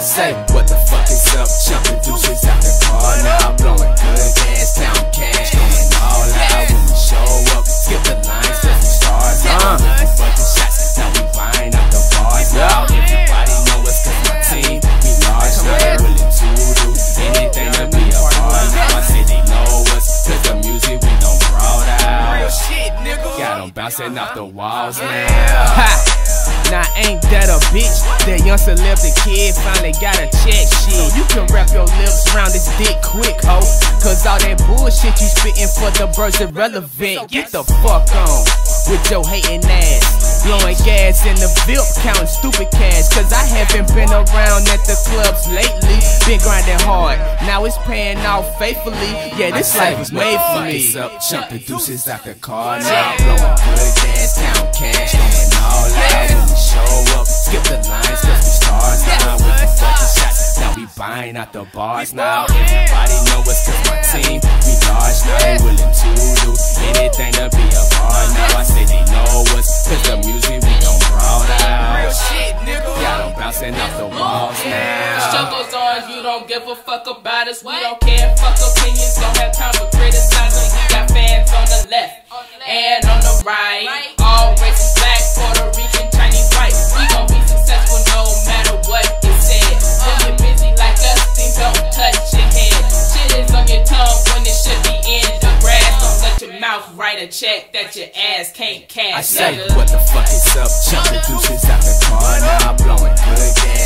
I say, what the fuck is up? Jumping deuces out the car now, blowing good gas, count cash, going all out when we show up. Skip the lines, cause we stars now. Making fucking shots, now we buying out the bars now. Everybody know us cause my team, we large now. Willing to do anything to be a part now. I say they know us cause the music we don't brought out. Real Shit, nigga. Got them bouncing off the walls now. Ha! Now ain't that a bitch? That young celebrity kid finally got a check shit. You can wrap your lips around this dick quick, ho. Cause all that bullshit you spittin' for the birds irrelevant. Get the fuck on with your hating ass. Blowing gas in the VIP, counting stupid cash. Cause I haven't been around at the clubs lately. Been grinding hard, now it's paying off faithfully. Yeah, this life was made for me. Up, jumping deuces out the car now. Blowing good gas, count cash, shots, now we buying out the bars now. Everybody know us cause my team, we large now. They willing to do anything to be a part now. I say they know us cause the music we gon' brought out. Shit, nigga. Got them bouncing off the walls now. Show goes on, you don't give a fuck about us. We don't care, fuck opinions, don't have time for a check that your ass can't cash. I say, nigga. what the fuck is up? Jumping deuces out the car now, blowing good gas,